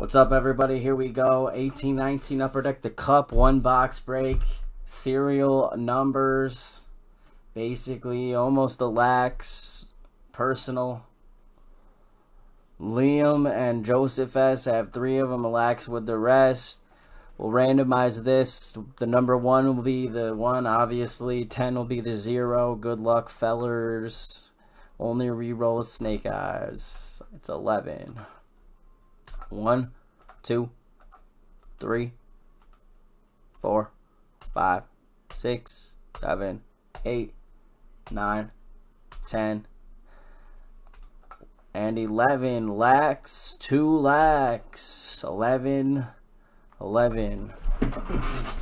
What's up, everybody? Here we go. 1819 Upper Deck, the Cup, one box break, serial numbers, basically almost a lax, personal. Liam and Joseph S. have three of them, lax with the rest. We'll randomize this. The number one will be the one, obviously. 10 will be the zero. Good luck, fellers. Only reroll snake eyes. It's 11. One, two, three, four, five, six, seven, eight, nine, ten, and 11 lax, 2 lax, 11, 11.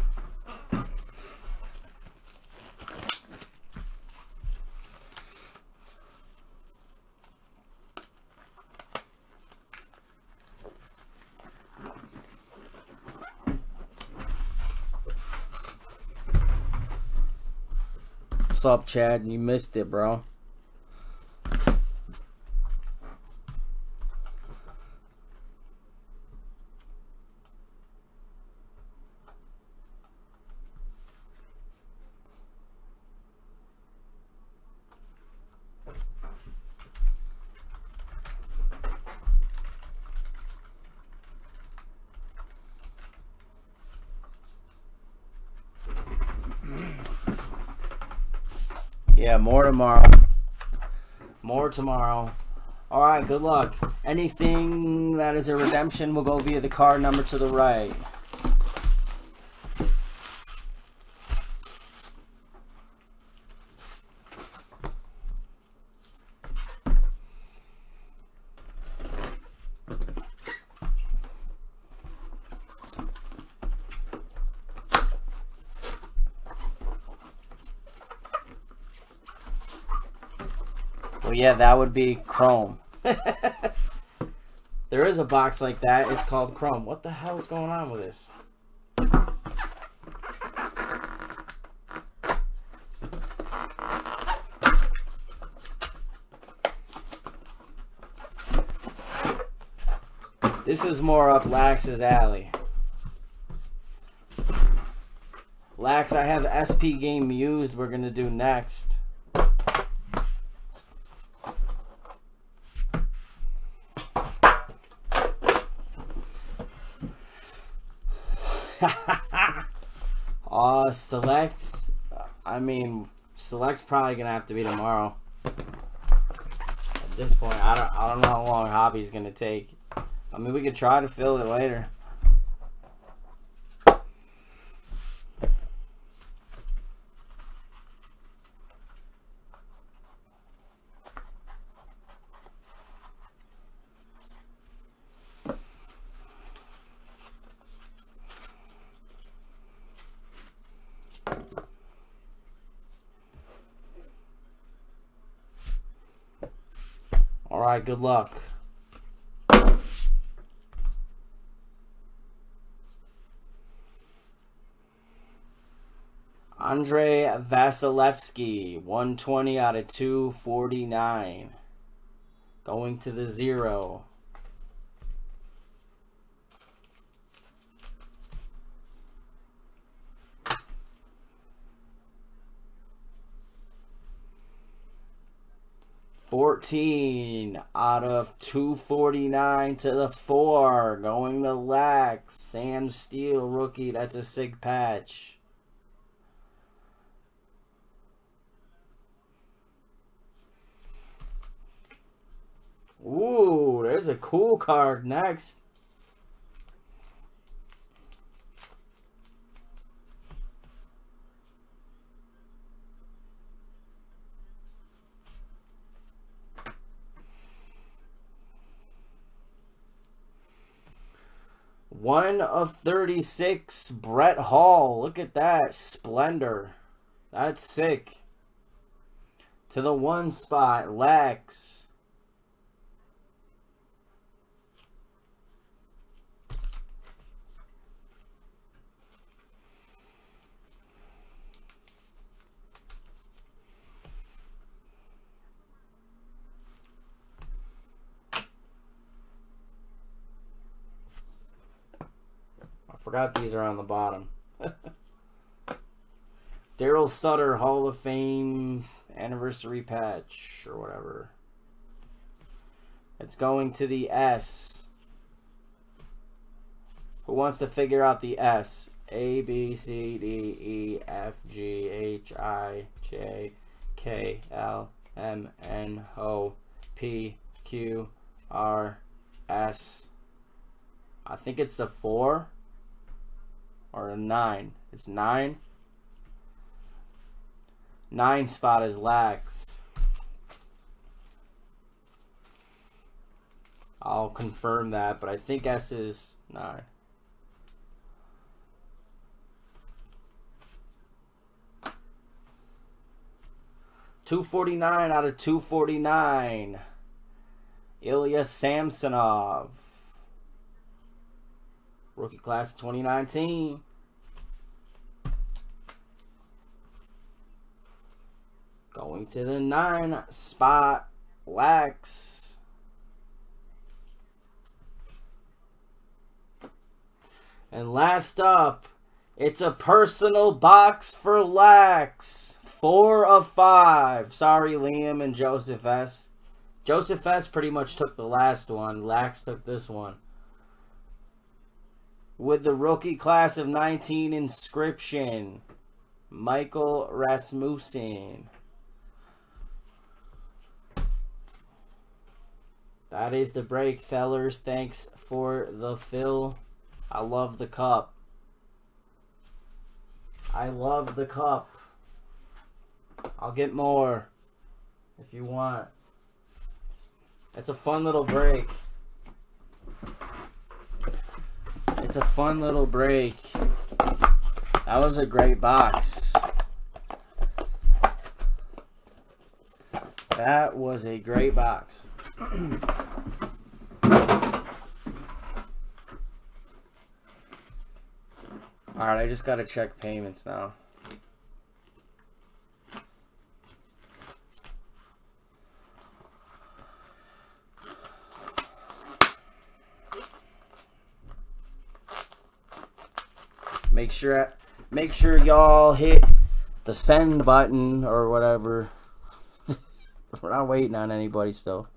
What's up, Chad? You missed it, bro. Yeah, more tomorrow. More tomorrow. All right, good luck. Anything that is a redemption will go via the card number to the right. Well, yeah, that would be Chrome. there is a box like that. It's called Chrome. What the hell is going on with this? This is more up Lax's alley. Lax, I have SP game used. We're going to do next. uh, select. I mean, select's probably gonna have to be tomorrow. At this point, I don't. I don't know how long hobby's gonna take. I mean, we could try to fill it later. All right, good luck. Andrei Vasilevskiy, 120 out of 249. Going to the zero. Fourteen out of two forty nine to the four, going to Lax. Sam Steel rookie. That's a sig patch. Ooh, there's a cool card next. One of 36, Brett Hull. Look at that. Splendor. That's sick. To the one spot, Lex. Forgot these are on the bottom. Darryl Sittler Hall of Fame anniversary patch or whatever. It's going to the S. Who wants to figure out the S? A, B, C, D, E, F, G, H, I, J, K, L, M, N, O, P, Q, R, S. I think it's a 4 or a 9. It's 9. 9 spot is lax. I'll confirm that, but I think S is 9. Two forty nine out of two forty nine. Ilya Samsonov. Rookie class 2019. Going to the nine spot, Lax. And last up, it's a personal box for Lax. Four of five. Sorry, Liam and Joseph S. Joseph S pretty much took the last one. Lax took this one. With the rookie class of 19 inscription, Michael Rasmussen. That is the break, fellers. Thanks for the fill. I love the cup. I love the cup. I'll get more if you want. It's a fun little break. It's a fun little break. That was a great box. That was a great box. Alright, I just gotta check payments now. Make sure make sure y'all hit the send button or whatever. We're not waiting on anybody still.